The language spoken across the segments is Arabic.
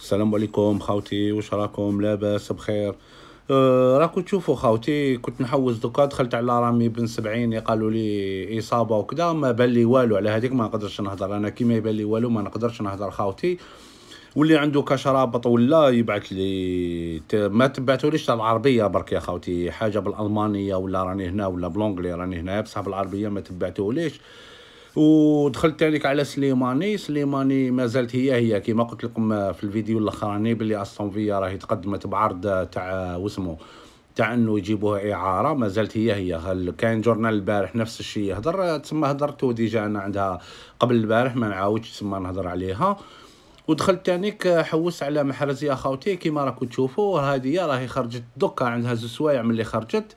السلام عليكم خاوتي واش راكم؟ لاباس بخير. أه راكم تشوفوا خاوتي كنت نحوس دوكا دخلت على رامي بن سبعين قالوا لي إصابة وكذا ما بان لي والو على هذيك ما نقدرش نهضر. أنا كي ما يبان لي والو ما نقدرش نهضر خاوتي واللي عنده كاش رابط ولا يبعث لي ما تبعتوليش العربية برك يا خاوتي حاجة بالألمانية ولا راني هنا ولا ب l'anglais راني هنا. بصح بالعربية ما تبعتوليش ودخلت تانيك على سليماني. سليماني ما زالت هي هي كيما قلت لكم في الفيديو الأخراني باللي أستون فيلا راهي تقدمت بعرض تاع واسمو تاع إنه يجيبوها إعارة. ما زالت هي هي. كاين journal البارح نفس الشيء يهضر؟ تسمى هضرتو déjà أنا عندها قبل البارح ما نعاودش تسمى نهضر عليها. ودخلت تانيك حوست على محرز يا خاوتي كيما راكم تشوفوا هذه راهي خرجت. دوكا عندها زوج سوايع ملي خرجت.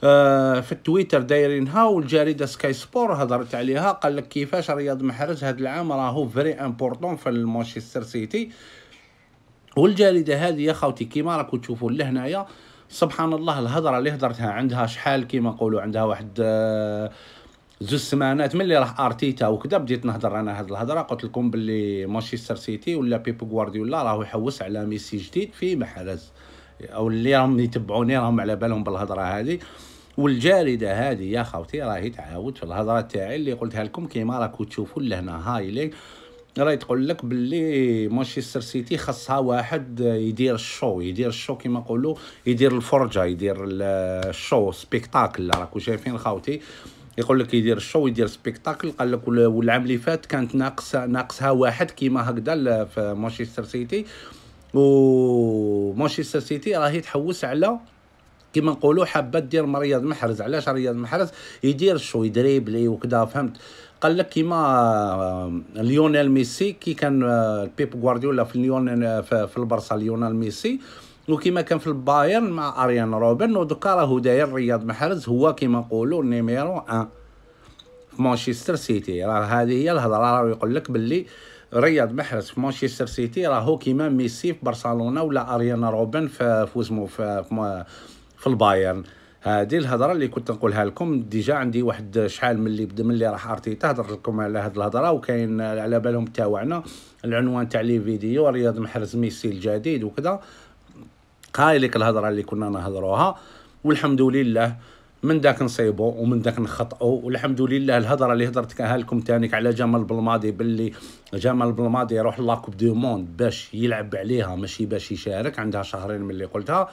في التويتر دايرينها والجريدة سكاي سبور هضرت عليها قال لك كيفاش رياض محرز هذا العام راهو vrai important في مانشستر سيتي. والجريدة هذه يا خاوتي كيما راكم تشوفوا لهنايا سبحان الله الهضرة اللي هضرتها عندها شحال كيما نقولوا عندها واحد آه، زوج سمانات ملي راح أرتيتا وكذا بديت نهضر أنا هذه الهضرة قلت لكم باللي مانشستر سيتي ولا بيب غوارديولا راهو يحوس على ميسي جديد في محرز. أو اللي راهم يتبعوني راهم على بالهم بالهضرة هذه. والجارده هذه يا خوتي راهي تعاود في الهضرة تاعي اللي قلتها لكم كيما راكم تشوفوا لهنا هاي لي راهي تقول لك باللي مانشستر سيتي خاصها واحد يدير ال show يدير ال show كيما نقولوا يدير الفرجة يدير ال show spectacle. راكم شايفين خوتي؟ يقول لك يدير ال show يدير spectacle. قال لك والعام اللي فات كانت ناقص ناقصها واحد كيما هكذا في مانشستر سيتي. و مانشستر سيتي راهي تحوس على كيما نقولوا حابة دير من رياض محرز. علاش رياض محرز؟ يدير show يدريبلي وكذا فهمت؟ قال لك كيما آه، ليونيل ميسي كي كان آه، بيب غوارديولا في ليونيل آه، في البرصا ليونيل ميسي وكيما كان في البايرن مع أريان روبن ودوكا راهو داير رياض محرز هو كيما نقولوا numéro 1 في مانشستر سيتي. راه هذه هي الهضرة راه يقول لك باللي رياض محرز في مانشستر سيتي. راهو كيما ميسي في برشلونة ولا اريان روبن في اسمه في, في البايرن. هذه الهضرة اللي كنت نقولها لكم. déjà عندي واحد شحال من اللي بدا اللي راح أرتيتا. هضرت لكم على هذه الهضرة وكاين على بالهم تاوعنا العنوان تاع les vidéos. رياض محرز ميسي الجديد وكذا. هاي ليك الهضرة اللي كنا نهضروها والحمد لله من داك نصيبو ومن داك نخطئو والحمد لله الهضرة اللي هضرتها لكم تانيك على جمال بالماضي باللي جمال بالماضي يروح la Coupe du monde باش يلعب عليها ماشي باش يشارك عندها شهرين من اللي قلتها.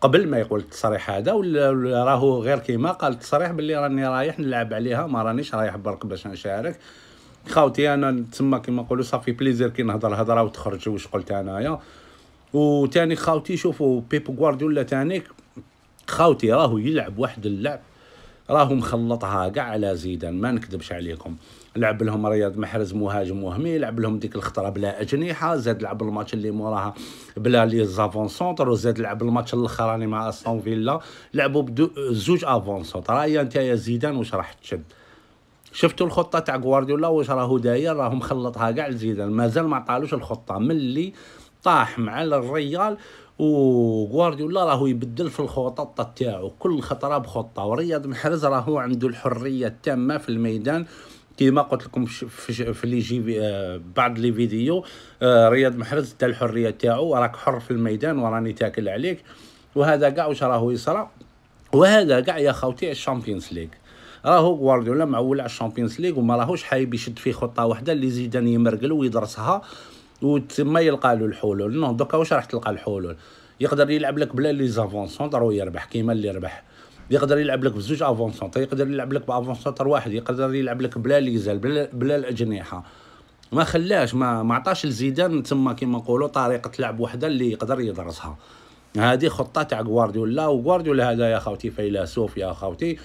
قبل ما يقول التصريح هذا ولا راهو غير كيما قال التصريح باللي راني رايح نلعب عليها ما رانيش رايح برك باش نشارك. خاوتي أنا تما كيما نقولوا ça fait plaisir كي نهضر هضرة وتخرج واش قلت أنايا. وتاني خاوتي شوفوا بيب غوارديولا تانيك. خاوتي راهو يلعب واحد اللعب. راهو مخلطها كاع على زيدان ما نكذبش عليكم. لعب لهم رياض محرز مهاجم وهمي لعب لهم ديك الخطرة بلا أجنحة زاد لعب الماتش اللي موراها بلا les avants-centres وزاد لعب الماتش الأخراني مع أستون فيلا. لعبوا ب deux زوج avants-centres. راهي أنت يا زيدان واش راح تشد؟ شفتوا الخطة تاع غوارديولا؟ واش راهو داير؟ راهو مخلطها كاع لزيدان. مازال ما عطالوش الخطة. ملي طاح مع الريال وغوارديولا راهو يبدل في الخطط تاعو. كل خطرة بخطة. ورياض محرز راهو عنده الحرية التامة في الميدان. كيما قلت لكم في, في les جي آه بعض les vidéos آه رياض محرز تاع الحرية تاعو. راك حر في الميدان وراني تاكل عليك. وهذا كاع واش راهو يصرى؟ وهذا كاع يا خوتي ال Champions League. راهو غوارديولا معول على ال Champions League وما راهوش حايب يشد في خطة واحدة اللي زيدان يمرقل ويدرسها. وتما يلقى له الحلول. non دوكا واش راح تلقى الحلول؟ يقدر يلعب لك بلا les avants-centres راه يربح كيما اللي ربح. يقدر يلعب لك بزوج avants-centres يقدر يلعب لك ب avant-centre واحد يقدر يلعب لك بلا les ailes بلا, بلا الأجنحة. ما خلاش ما ما عطاش لزيدان تما كيما نقولوا طريقة لعب وحدة اللي يقدر يدرسها. هذه خطة تاع غوارديولا وغوارديولا هذا يا خوتي فيلسوف يا خوتي.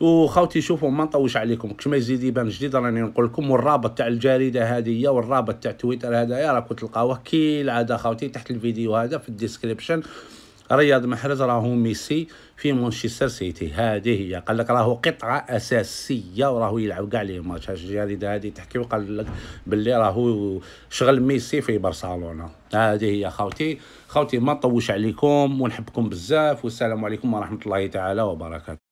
وخوتي شوفوا ما نطولش عليكم كش ما يزيد يبان جديد راني نقول لكم والرابط تاع الجريدة هذه والرابط تاع تويتر هذايا راكم تلقاوه كي العاده خوتي تحت الفيديو هذا في ال description. رياض محرز راهو ميسي في مانشستر سيتي هذه هي. قال لك راهو قطعة أساسية وراهو يلعب كاع les matchs. الجريدة هذه تحكي وقال لك باللي راهو شغل ميسي في برشلونة. هذه هي خوتي. خوتي ما نطوش عليكم ونحبكم بزاف والسلام عليكم ورحمة الله تعالى وبركاته.